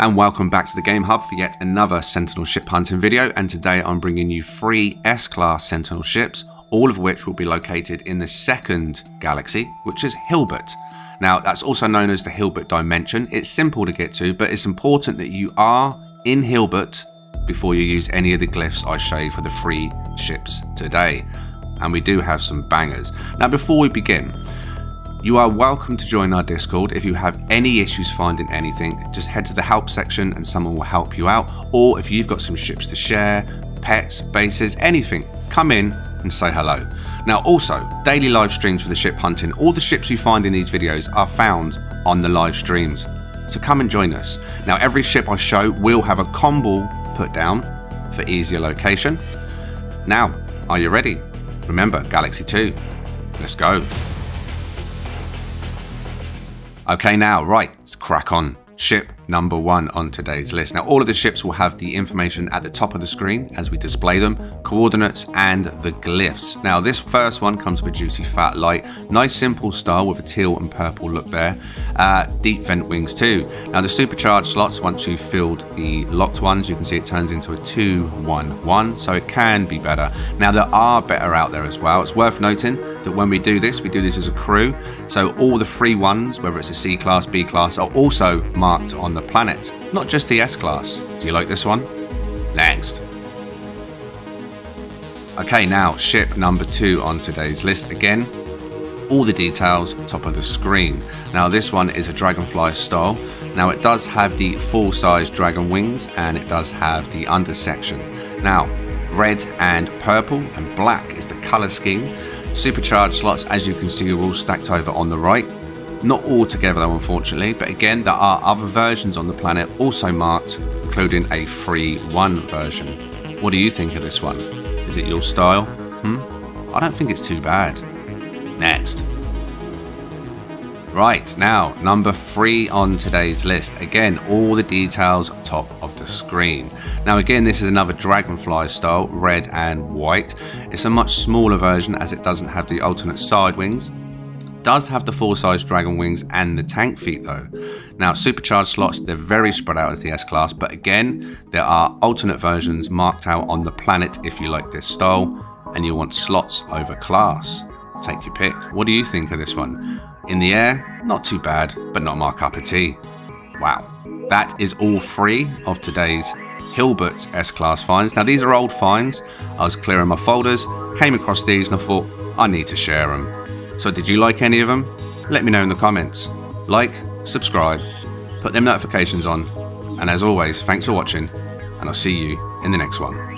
And welcome back to the Game Hub for yet another Sentinel ship hunting video and today I'm bringing you three S-Class Sentinel ships, all of which will be located in the second galaxy, which is Hilbert. Now that's also known as the Hilbert Dimension, it's simple to get to but it's important that you are in Hilbert before you use any of the glyphs I show you for the three ships today. And we do have some bangers. Now before we begin, you are welcome to join our Discord. If you have any issues finding anything, just head to the help section and someone will help you out. Or if you've got some ships to share, pets, bases, anything, come in and say hello. Now also, daily live streams for the ship hunting. All the ships you find in these videos are found on the live streams. So come and join us. Now every ship I show will have a combo put down for easier location. Now, are you ready? Remember, Galaxy 2. Let's go. Okay, now, right, let's crack on. Ship number one on today's list. Now, all of the ships will have the information at the top of the screen as we display them, coordinates, and the glyphs. Now, this first one comes with a juicy fat light. Nice simple style with a teal and purple look there. Uh, deep vent wings too. Now, the supercharged slots, once you've filled the locked ones, you can see it turns into a 2-1-1, so it can be better. Now, there are better out there as well. It's worth noting that when we do this, we do this as a crew, so all the free ones, whether it's a C-class, B-class, are also marked on the planet, not just the S-Class. Do you like this one? Next. Okay, now ship number two on today's list. Again, all the details top of the screen. Now this one is a Dragonfly style. Now it does have the full size dragon wings and it does have the under section. Now red and purple and black is the color scheme. Supercharged slots as you can see are all stacked over on the right not all together though unfortunately, but again there are other versions on the planet also marked, including a free one version. What do you think of this one? Is it your style? Hmm? I don't think it's too bad. Next. Right, now, number three on today's list. Again, all the details top of the screen. Now again, this is another Dragonfly style, red and white. It's a much smaller version as it doesn't have the alternate side wings does have the full-size Dragon Wings and the tank feet though. Now supercharged slots, they're very spread out as the S-Class, but again, there are alternate versions marked out on the planet if you like this style and you want slots over class. Take your pick. What do you think of this one? In the air, not too bad, but not my cup of tea. Wow. That is all three of today's Hilbert S-Class finds. Now these are old finds. I was clearing my folders, came across these and I thought, I need to share them. So did you like any of them? Let me know in the comments. Like, subscribe, put them notifications on, and as always, thanks for watching, and I'll see you in the next one.